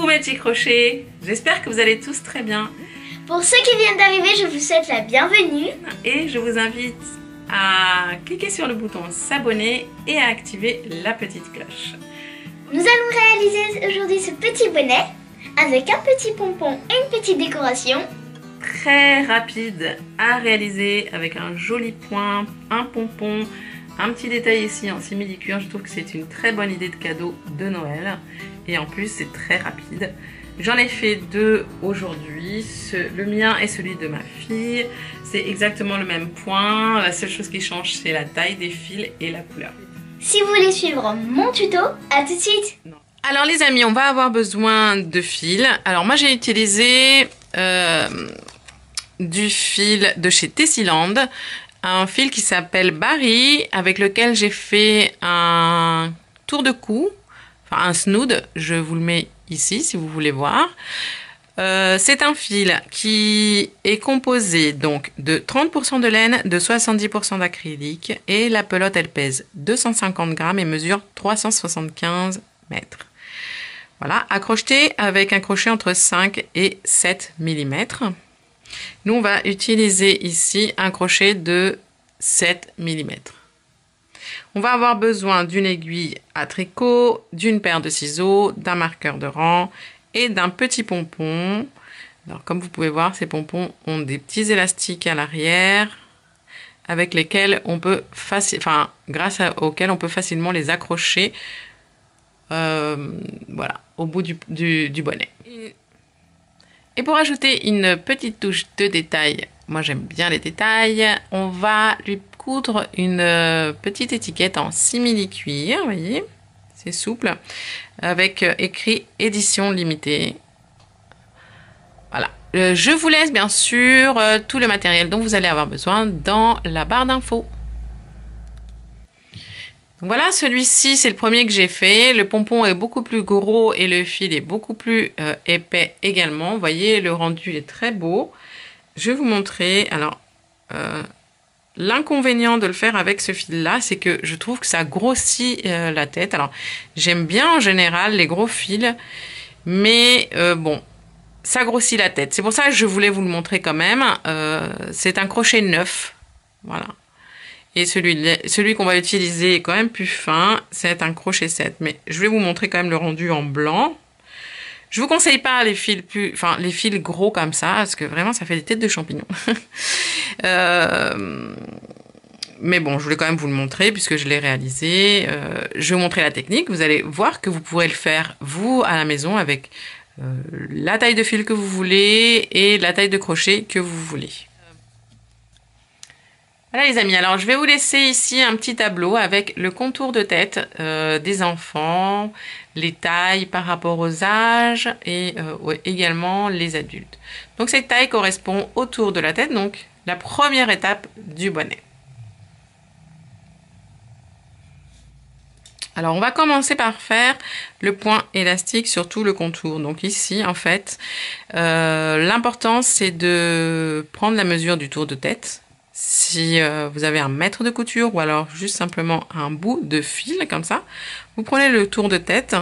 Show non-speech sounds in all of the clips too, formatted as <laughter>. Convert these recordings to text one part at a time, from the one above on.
Coucou mes petits crochets, j'espère que vous allez tous très bien Pour ceux qui viennent d'arriver, je vous souhaite la bienvenue. et je vous invite à cliquer sur le bouton s'abonner et à activer la petite cloche. Nous allons réaliser aujourd'hui ce petit bonnet avec un petit pompon et une petite décoration. Très rapide à réaliser avec un joli point, un pompon, un petit détail ici en simili-cuir. Je trouve que c'est une très bonne idée de cadeau de Noël et en plus c'est très rapide. J'en ai fait deux aujourd'hui, le mien et celui de ma fille. C'est exactement le même point, la seule chose qui change c'est la taille des fils et la couleur. Si vous voulez suivre mon tuto, à tout de suite. Alors les amis, on va avoir besoin de fils. Alors moi j'ai utilisé euh, du fil de chez Tessiland, un fil qui s'appelle Barry, avec lequel j'ai fait un tour de cou, un snood, je vous le mets ici si vous voulez voir. Euh, c'est un fil qui est composé donc de 30% de laine, de 70% d'acrylique et la pelote elle pèse 250 grammes et mesure 375 mètres. Voilà, accrocheté avec un crochet entre 5 et 7 mm. Nous on va utiliser ici un crochet de 7 mm. On va avoir besoin d'une aiguille à tricot, d'une paire de ciseaux, d'un marqueur de rang et d'un petit pompon. Comme vous pouvez voir, ces pompons ont des petits élastiques à l'arrière avec lesquels on peut enfin, grâce auxquels on peut facilement les accrocher euh, au bout du, du- du bonnet. Et pour ajouter une petite touche de détail, moi j'aime bien les détails, on va lui une euh, petite étiquette en simili-cuir, vous voyez, c'est souple, avec euh, écrit édition limitée. Voilà. Euh, je vous laisse bien sûr tout le matériel dont vous allez avoir besoin dans la barre d'infos. Voilà, celui-ci, c'est le premier que j'ai fait. Le pompon est beaucoup plus gros et le fil est beaucoup plus épais également. Vous voyez, le rendu est très beau. Je vais vous montrer. Alors, l'inconvénient de le faire avec ce fil-là, c'est que je trouve que ça grossit euh, la tête. Alors, j'aime bien en général les gros fils, mais euh, bon, ça grossit la tête. C'est pour ça que je voulais vous le montrer quand même. Euh, c'est un crochet neuf. Voilà. Et celui, celui qu'on va utiliser est quand même plus fin, c'est un crochet 7. Mais je vais vous montrer quand même le rendu en blanc. Je vous conseille pas les fils plus, enfin les fils gros comme ça, parce que vraiment ça fait des têtes de champignons. <laughs> Euh, mais bon, je voulais quand même vous le montrer puisque je l'ai réalisé. Euh, je vais vous montrer la technique. Vous allez voir que vous pourrez le faire vous à la maison avec euh, la taille de fil que vous voulez et la taille de crochet que vous voulez. Voilà les amis, alors je vais vous laisser ici un petit tableau avec le contour de tête des enfants, les tailles par rapport aux âges et euh, également les adultes. Donc cette taille correspond autour de la tête, donc la première étape du bonnet. Alors on va commencer par faire le point élastique sur tout le contour. Donc ici en fait, euh, l'important c'est de prendre la mesure du tour de tête si euh, vous avez un mètre de couture ou alors juste simplement un bout de fil comme ça, vous prenez le tour de tête,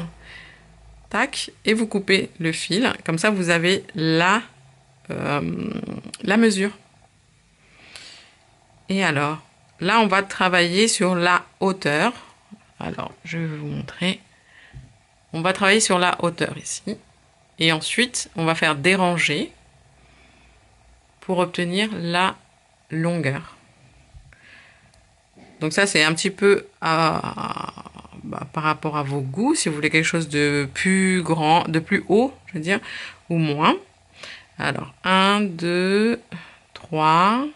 tac, et vous coupez le fil. Comme ça, vous avez la, euh, la mesure. Et alors, là, on va travailler sur la hauteur. Alors, je vais vous montrer. On va travailler sur la hauteur ici. Et ensuite, on va faire déranger pour obtenir la longueur. Donc ça, c'est un petit peu à- bah, par rapport à vos goûts. Si vous voulez quelque chose de plus grand, de plus haut, je veux dire, ou moins. Alors, 1, 2, 3,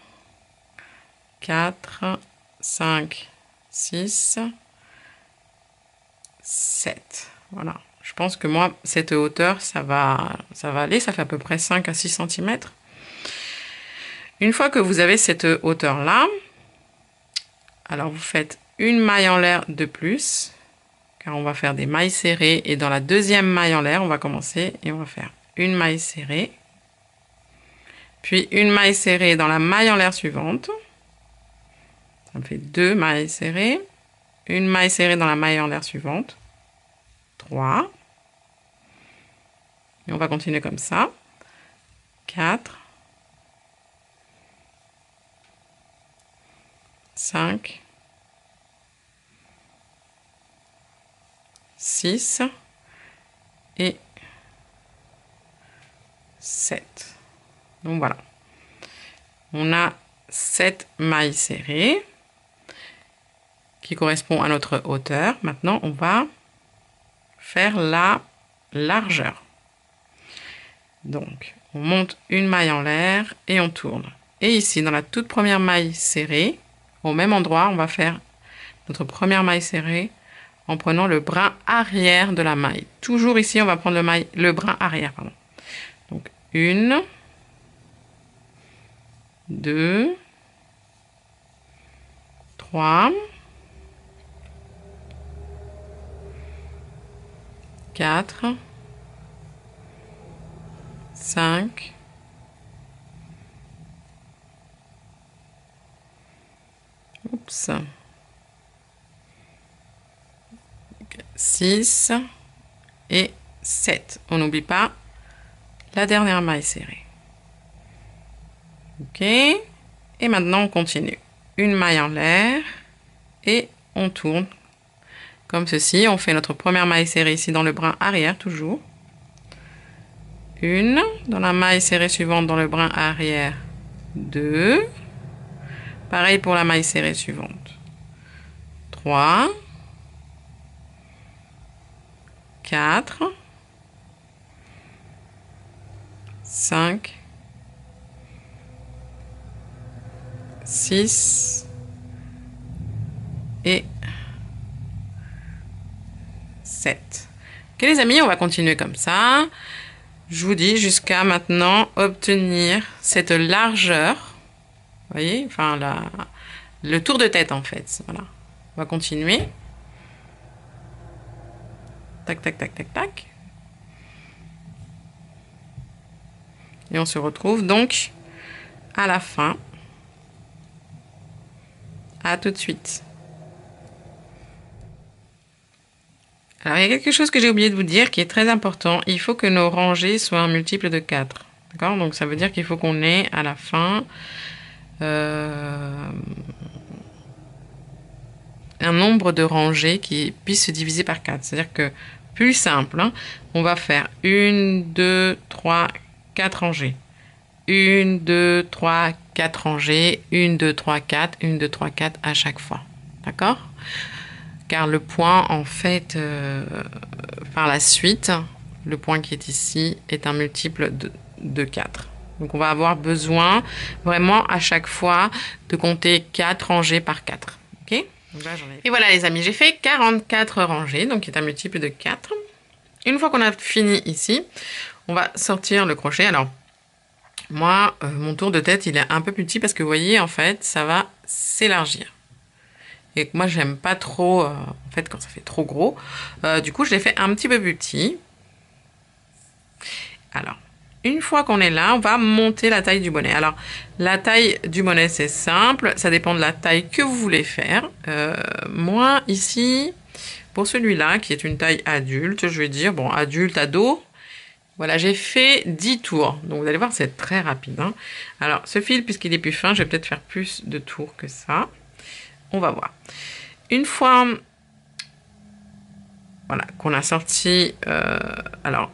4, 5, 6, 7. Voilà. Je pense que moi, cette hauteur, ça va, ça va aller. Ça fait à peu près 5 à 6 cm. Une fois que vous avez cette hauteur-là, alors vous faites une maille en l'air de plus, car on va faire des mailles serrées. Et dans la deuxième maille en l'air, on va commencer et on va faire une maille serrée, puis une maille serrée dans la maille en l'air suivante. Ça me fait deux mailles serrées, une maille serrée dans la maille en l'air suivante, trois, Et on va continuer comme ça. 4, 5, 6 et 7. Donc voilà. On a 7 mailles serrées qui correspond à notre hauteur. Maintenant, on va faire la largeur. Donc, on monte une maille en l'air et on tourne. Et ici, dans la toute première maille serrée, au même endroit, on va faire notre première maille serrée en prenant le brin arrière de la maille. Toujours ici, on va prendre le, maille, le brin arrière. Donc, une, deux, trois, quatre, cinq, oups, 6 et 7. On n'oublie pas la dernière maille serrée. Ok. Et maintenant, on continue. Une maille en l'air et on tourne comme ceci. On fait notre première maille serrée ici dans le brin arrière, toujours. Une. Dans la maille serrée suivante dans le brin arrière, deux. Pareil pour la maille serrée suivante. Trois. 4, 5, 6 et 7. Ok les amis, on va continuer comme ça. Je vous dis jusqu'à maintenant obtenir cette largeur. Vous voyez, enfin la, le tour de tête en fait. Voilà. On va continuer. Tac, tac, tac, tac, tac. Et on se retrouve donc à la fin. À tout de suite. Alors, il y a quelque chose que j'ai oublié de vous dire qui est très important. Il faut que nos rangées soient un multiple de 4. D'accord? Donc, ça veut dire qu'il faut qu'on ait à la fin euh, un nombre de rangées qui puisse se diviser par 4. C'est-à-dire que plus simple, hein, on va faire 1, 2, 3, 4 rangées. 1, 2, 3, 4 rangées. 1, 2, 3, 4. 1, 2, 3, 4 à chaque fois. D'accord? Car le point, en fait, euh, par la suite, le point qui est ici est un multiple de, de 4. Donc on va avoir besoin vraiment à chaque fois de compter 4 rangées par 4. Ok? Et voilà les amis, j'ai fait 44 rangées, donc qui est un multiple de 4. Une fois qu'on a fini ici, on va sortir le crochet. Alors, moi, euh, mon tour de tête, il est un peu plus petit parce que vous voyez, en fait, ça va s'élargir. Et moi, j'aime pas trop, euh, en fait, quand ça fait trop gros. Euh, du coup, je l'ai fait un petit peu plus petit. Alors, une fois qu'on est là, on va monter la taille du bonnet. Alors, la taille du bonnet, c'est simple. Ça dépend de la taille que vous voulez faire. Euh, moi, ici, pour celui-là, qui est une taille adulte, je vais dire, bon, adulte, ado, voilà, j'ai fait 10 tours. Donc, vous allez voir, c'est très rapide. Hein. Alors, ce fil, puisqu'il est plus fin, je vais peut-être faire plus de tours que ça. On va voir. Une fois voilà, qu'on a sorti... Euh, alors,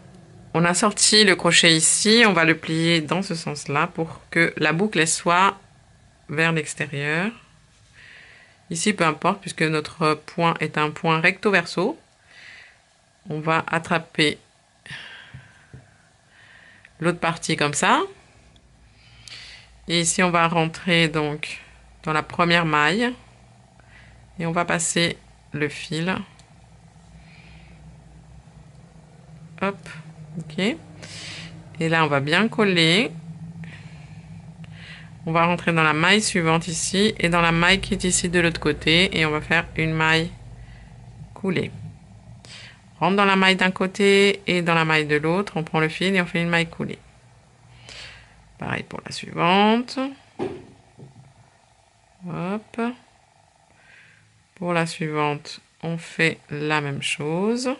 on a sorti le crochet ici, on va le plier dans ce sens-là pour que la boucle soit vers l'extérieur. Ici, peu importe, puisque notre point est un point recto-verso. On va attraper l'autre partie comme ça. Et ici, on va rentrer donc dans la première maille. Et on va passer le fil. Ok. Et là, on va bien coller. On va rentrer dans la maille suivante ici et dans la maille qui est ici de l'autre côté et on va faire une maille coulée. Rentre dans la maille d'un côté et dans la maille de l'autre. On prend le fil et on fait une maille coulée. Pareil pour la suivante. Hop. Pour la suivante, on fait la même chose.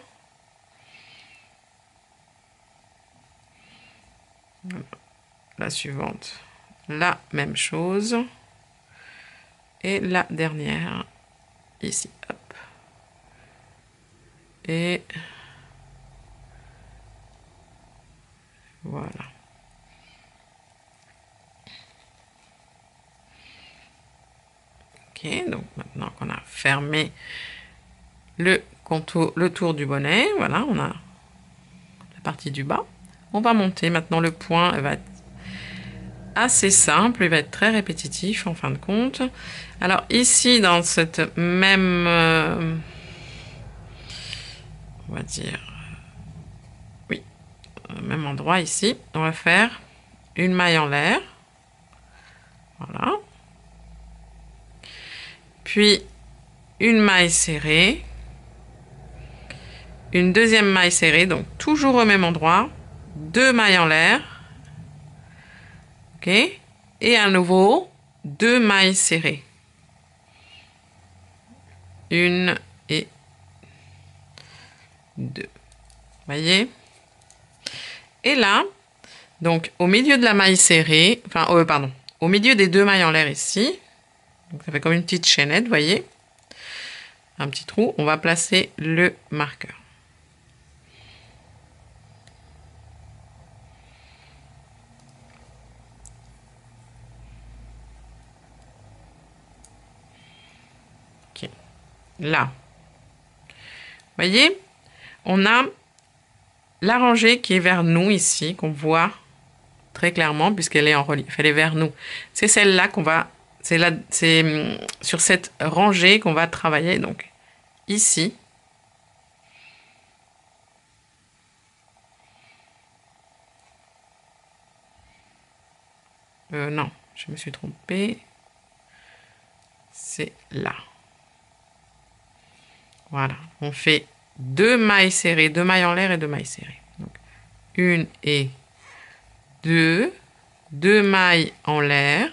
La suivante, la même chose. Et la dernière, ici. Hop. Et voilà. Ok, donc maintenant qu'on a fermé le contour, le tour du bonnet, voilà, on a la partie du bas. On va monter maintenant le point, va être assez simple, il va être très répétitif en fin de compte. Alors ici, dans cette même, euh, on va dire, oui, même endroit ici, on va faire une maille en l'air. Voilà. Puis une maille serrée. Une deuxième maille serrée, donc toujours au même endroit. Deux mailles en l'air. Ok. Et à nouveau, deux mailles serrées. Une et deux. Voyez? Et là, donc au milieu de la maille serrée, enfin, oh, pardon, au milieu des deux mailles en l'air ici, donc ça fait comme une petite chaînette, voyez? Un petit trou, on va placer le marqueur. Là. Voyez, on a la rangée qui est vers nous ici, qu'on voit très clairement puisqu'elle est en relief. Elle est vers nous. C'est celle-là qu'on va, c'est là, c'est hum, sur cette rangée qu'on va travailler. Donc ici. Euh, non, je me suis trompée. C'est là. Voilà, on fait deux mailles serrées, deux mailles en l'air et deux mailles serrées. Donc, une et deux, deux mailles en l'air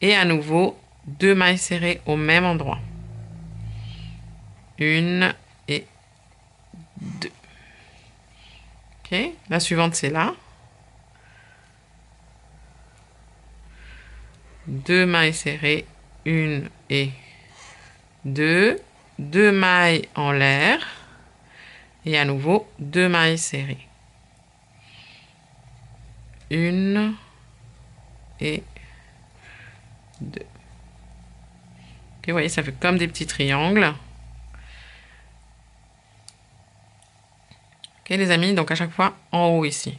et à nouveau deux mailles serrées au même endroit. Une et deux. Ok, la suivante c'est là. Deux mailles serrées, une et deux deux mailles en l'air et à nouveau deux mailles serrées. Une et deux. Ok, vous voyez, ça fait comme des petits triangles. Ok, les amis, donc à chaque fois en haut ici.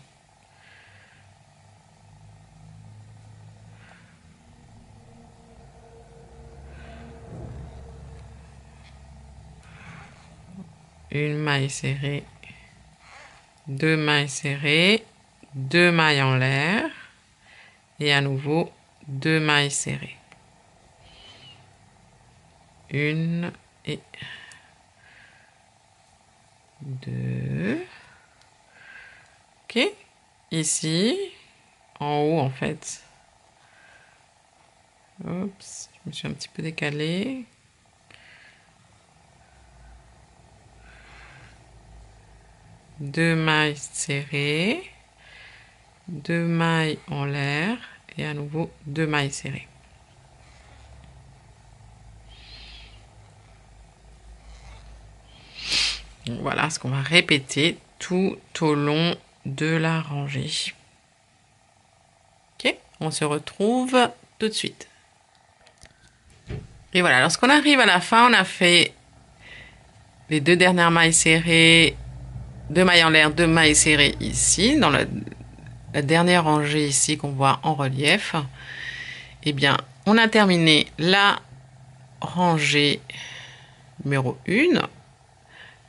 Une maille serrée, deux mailles serrées, deux mailles en l'air et à nouveau deux mailles serrées. Une et deux. Ok. Ici, en haut en fait. Je me suis un petit peu décalé. Deux mailles serrées, deux mailles en l'air et à nouveau deux mailles serrées. Voilà ce qu'on va répéter tout au long de la rangée. Ok, on se retrouve tout de suite. Et voilà, lorsqu'on arrive à la fin, on a fait les deux dernières mailles serrées deux mailles en l'air, deux mailles serrées ici, dans la, dernière rangée ici qu'on voit en relief. Eh bien, on a terminé la rangée numéro 1.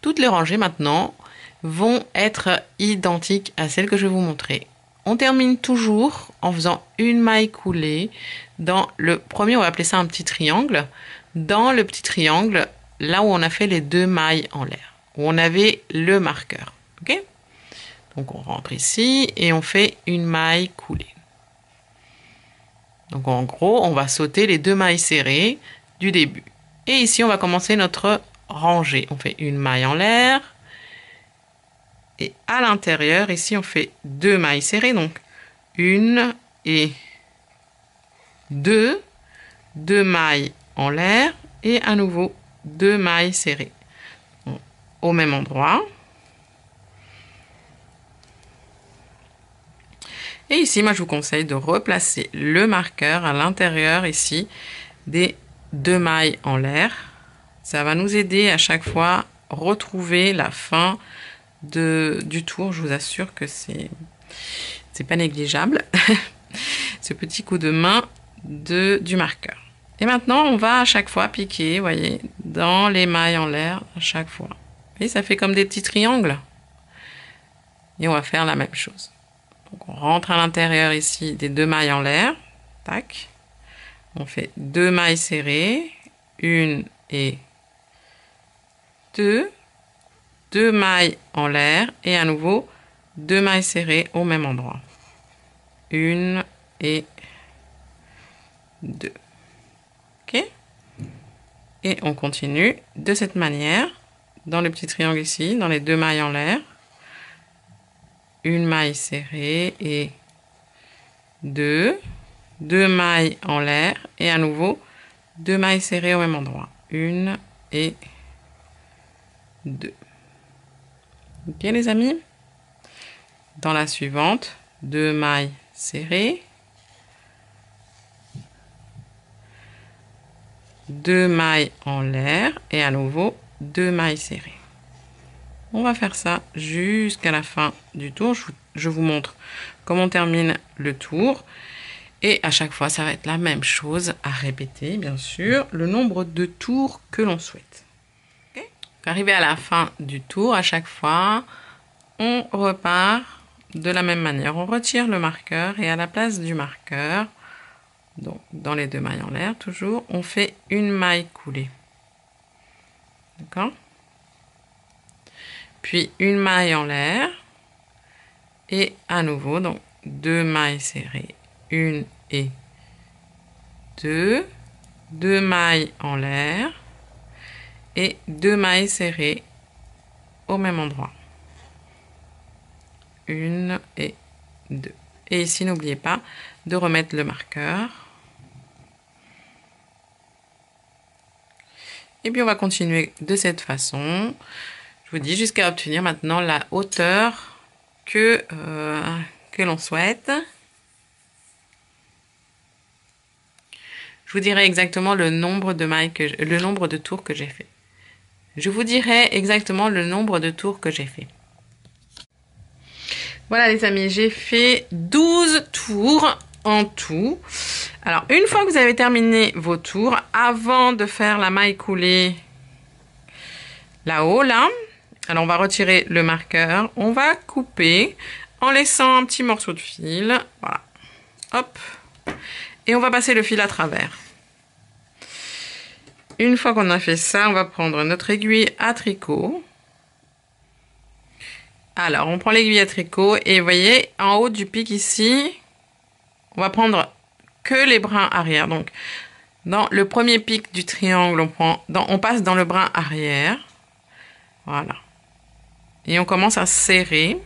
Toutes les rangées maintenant vont être identiques à celles que je vais vous montrer. On termine toujours en faisant une maille coulée dans le premier, on va appeler ça un petit triangle, dans le petit triangle, là où on a fait les deux mailles en l'air on avait le marqueur. Ok? Donc on rentre ici et on fait une maille coulée. Donc en gros, on va sauter les deux mailles serrées du début. Et ici, on va commencer notre rangée. On fait une maille en l'air. Et à l'intérieur, ici, on fait deux mailles serrées. Donc une et deux, deux mailles en l'air et à nouveau deux mailles serrées au même endroit. Et ici, moi, je vous conseille de replacer le marqueur à l'intérieur ici des deux mailles en l'air. Ça va nous aider à chaque fois retrouver la fin de, du tour. Je vous assure que c'est pas négligeable. <laughs> Ce petit coup de main de, du marqueur. Et maintenant, on va à chaque fois piquer, voyez, dans les mailles en l'air à chaque fois. Ça fait comme des petits triangles. Et on va faire la même chose. Donc on rentre à l'intérieur ici des deux mailles en l'air. Tac. On fait deux mailles serrées. Une et deux. Deux mailles en l'air. Et à nouveau, deux mailles serrées au même endroit. Une et deux. OK Et on continue de cette manière dans le petit triangle ici, dans les deux mailles en l'air. Une maille serrée et deux. Deux mailles en l'air et à nouveau deux mailles serrées au même endroit. Une et deux. Ok les amis? Dans la suivante, deux mailles serrées. Deux mailles en l'air et à nouveau deux mailles serrées. On va faire ça jusqu'à la fin du tour. Je vous, montre comment on termine le tour. Et à chaque fois, ça va être la même chose à répéter, bien sûr, le nombre de tours que l'on souhaite. Arrivé à la fin du tour, à chaque fois, on repart de la même manière. On retire le marqueur et à la place du marqueur, donc dans les deux mailles en l'air toujours, on fait une maille coulée. Puis une maille en l'air. Et à nouveau, donc deux mailles serrées. Une et deux. Deux mailles en l'air. Et deux mailles serrées au même endroit. Une et deux. Et ici, n'oubliez pas de remettre le marqueur. Et puis on va continuer de cette façon. Je vous dis jusqu'à obtenir maintenant la hauteur que, euh, l'on souhaite. Je vous dirai exactement le nombre de mailles que le nombre de tours que j'ai fait. Je vous dirai exactement le nombre de tours que j'ai fait. Voilà les amis, j'ai fait 12 tours en tout. Alors, une fois que vous avez terminé vos tours, avant de faire la maille coulée là-haut, là, alors on va retirer le marqueur, on va couper en laissant un petit morceau de fil, voilà, hop, et on va passer le fil à travers. Une fois qu'on a fait ça, on va prendre notre aiguille à tricot. Alors, on prend l'aiguille à tricot et vous voyez, en haut du pic ici, on va prendre que les brins arrière. Donc, dans le premier pic du triangle, on, prend, on passe dans le brin arrière. Voilà. Et on commence à serrer.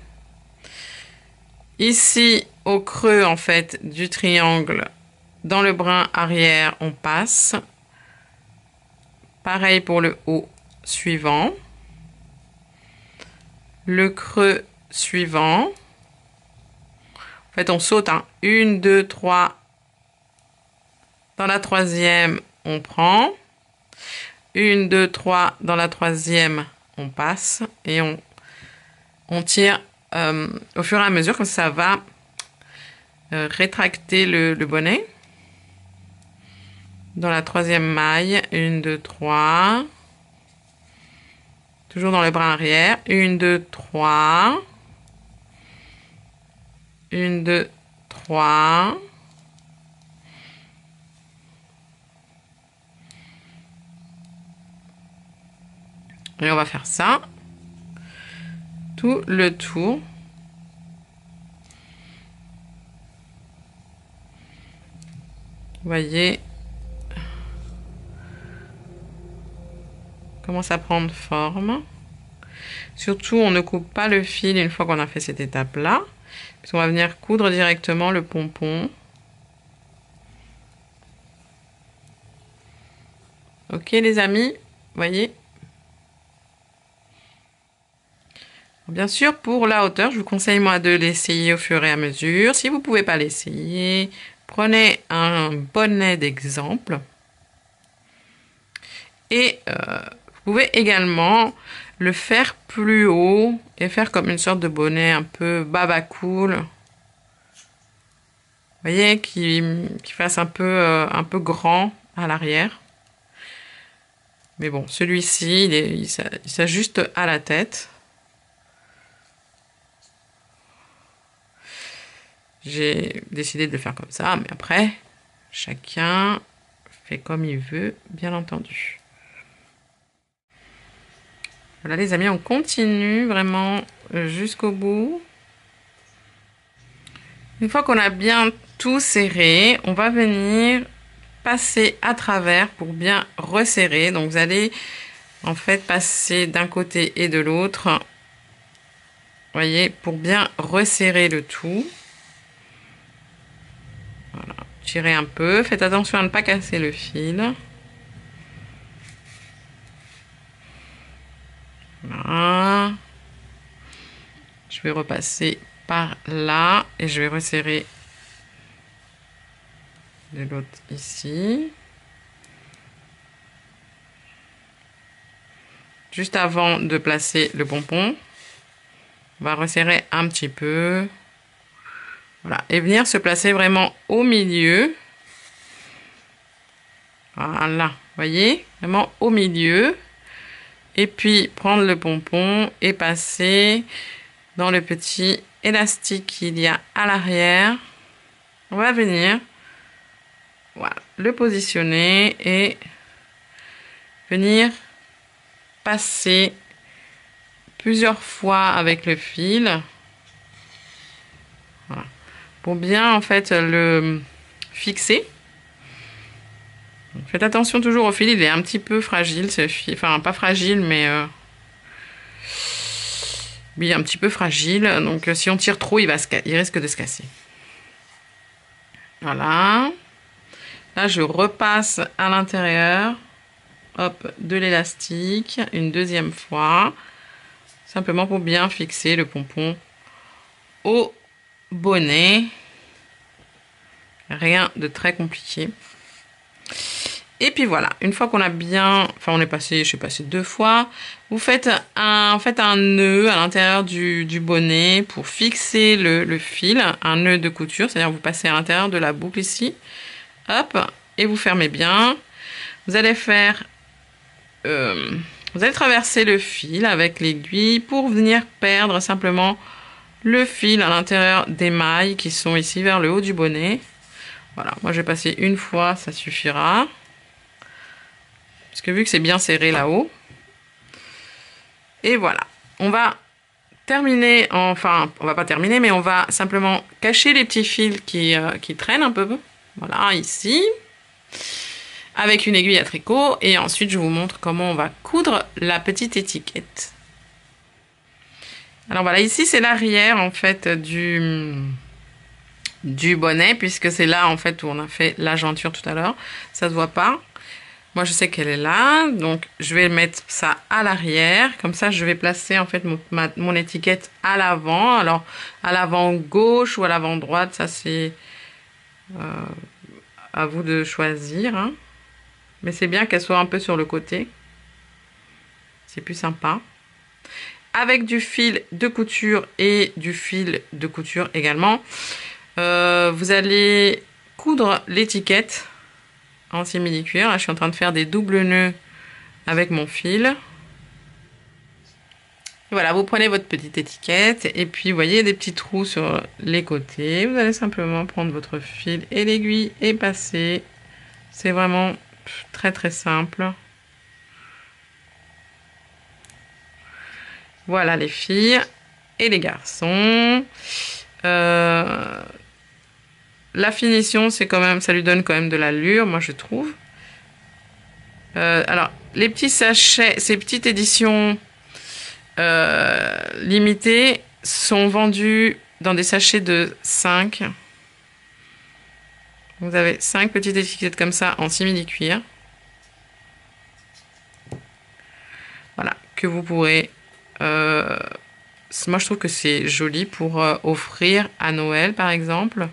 Ici, au creux, en fait, du triangle, dans le brin arrière, on passe. Pareil pour le haut suivant. Le creux suivant. En fait, on saute. Hein. Une, deux, trois, dans la troisième, on prend. Une, deux, trois. Dans la troisième, on passe. Et on, on tire euh, au fur et à mesure, comme ça va euh, rétracter le, le, bonnet. Dans la troisième maille, une, deux, trois. Toujours dans le bras arrière. Une, deux, trois. Une, deux, trois. Et on va faire ça tout le tour. Vous voyez commence à prendre forme. Surtout, on ne coupe pas le fil une fois qu'on a fait cette étape-là. Puisqu'on va venir coudre directement le pompon. Ok les amis, voyez Bien sûr, pour la hauteur, je vous conseille moi de l'essayer au fur et à mesure. Si vous ne pouvez pas l'essayer, prenez un bonnet d'exemple. Et euh, vous pouvez également le faire plus haut et faire comme une sorte de bonnet un peu baba cool. Vous voyez, qui, fasse un peu, euh, un peu grand à l'arrière. Mais bon, celui-ci, il s'ajuste à la tête. J'ai décidé de le faire comme ça, mais après, chacun fait comme il veut, bien entendu. Voilà les amis, on continue vraiment jusqu'au bout. Une fois qu'on a bien tout serré, on va venir passer à travers pour bien resserrer. Donc vous allez en fait passer d'un côté et de l'autre. Voyez, pour bien resserrer le tout. Voilà, tirez un peu. Faites attention à ne pas casser le fil. Voilà. Je vais repasser par là et je vais resserrer de l'autre ici. Juste avant de placer le pompon, on va resserrer un petit peu. Voilà, et venir se placer vraiment au milieu. Voilà, voyez, vraiment au milieu. Et puis prendre le pompon et passer dans le petit élastique qu'il y a à l'arrière. On va venir le positionner et venir passer plusieurs fois avec le fil. Pour bien en fait le fixer. Faites attention toujours au fil, il est un petit peu fragile ce fil, enfin pas fragile mais euh, oui un petit peu fragile, donc si on tire trop il, va il risque de se casser. Voilà. Là je repasse à l'intérieur hop, de l'élastique une deuxième fois, simplement pour bien fixer le pompon au bonnet. Rien de très compliqué. Et puis voilà, une fois qu'on a bien, enfin on est passé, je suis passé deux fois, vous faites un, en fait un nœud à l'intérieur du, bonnet pour fixer le, fil, un nœud de couture, c'est-à-dire vous passez à l'intérieur de la boucle ici, hop, et vous fermez bien. Vous allez faire, euh, vous allez traverser le fil avec l'aiguille pour venir perdre simplement le fil à l'intérieur des mailles qui sont ici vers le haut du bonnet. Voilà, moi j'ai passé une fois, ça suffira. Parce que vu que c'est bien serré là-haut. Et voilà, on va terminer, enfin, on va pas terminer, mais on va simplement cacher les petits fils qui, euh, qui traînent un peu. Voilà, ici. Avec une aiguille à tricot. Et ensuite, je vous montre comment on va coudre la petite étiquette. Alors voilà, ici c'est l'arrière en fait du, du bonnet puisque c'est là en fait où on a fait la jointure tout à l'heure. Ça se voit pas. Moi je sais qu'elle est là, donc je vais mettre ça à l'arrière. Comme ça je vais placer en fait mon, étiquette à l'avant. Alors à l'avant gauche ou à l'avant droite, ça c'est euh, à vous de choisir. Hein. Mais c'est bien qu'elle soit un peu sur le côté. C'est plus sympa avec du fil de couture et du fil de couture également. Euh, vous allez coudre l'étiquette en simili-cuir. je suis en train de faire des doubles nœuds avec mon fil. voilà, vous prenez votre petite étiquette et puis vous voyez des petits trous sur les côtés. Vous allez simplement prendre votre fil et l'aiguille et passer. C'est vraiment très très simple. Voilà les filles et les garçons. Euh, la finition, c'est quand même, ça lui donne quand même de l'allure, moi je trouve. Euh, alors, les petits sachets, ces petites éditions euh, limitées sont vendues dans des sachets de 5. Vous avez 5 petites étiquettes comme ça en simili-cuir. Voilà, que vous pourrez... Euh, moi, je trouve que c'est joli pour offrir à Noël, par exemple.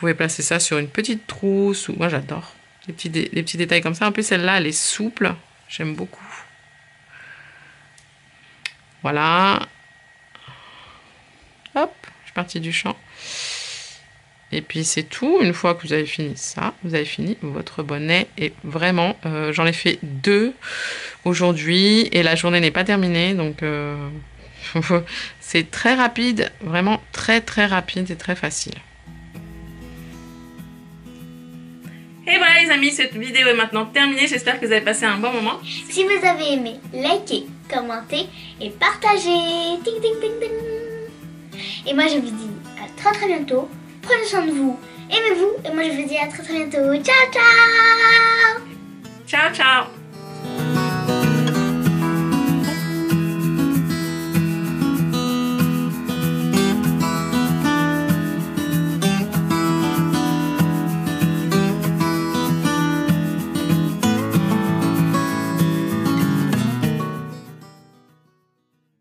Pouvez placer ça sur une petite trousse. Ou... Moi, j'adore. Les petits, les petits détails comme ça. En plus, celle-là, elle est souple. J'aime beaucoup. Voilà. Hop, je suis partie du champ. Et puis c'est tout. Une fois que vous avez fini ça, vous avez fini votre bonnet. Et vraiment, euh, j'en ai fait deux aujourd'hui. Et la journée n'est pas terminée. Donc euh, <laughs> c'est très rapide. Vraiment très très rapide et très facile. Et voilà les amis, cette vidéo est maintenant terminée. J'espère que vous avez passé un bon moment. Si vous avez aimé, likez, commentez et partagez. Ding, ding, ding, ding. Et moi je vous dis à très très bientôt. Prenez soin de vous. Aimez-vous. Et moi je vous dis à très très bientôt. Ciao ciao Ciao ciao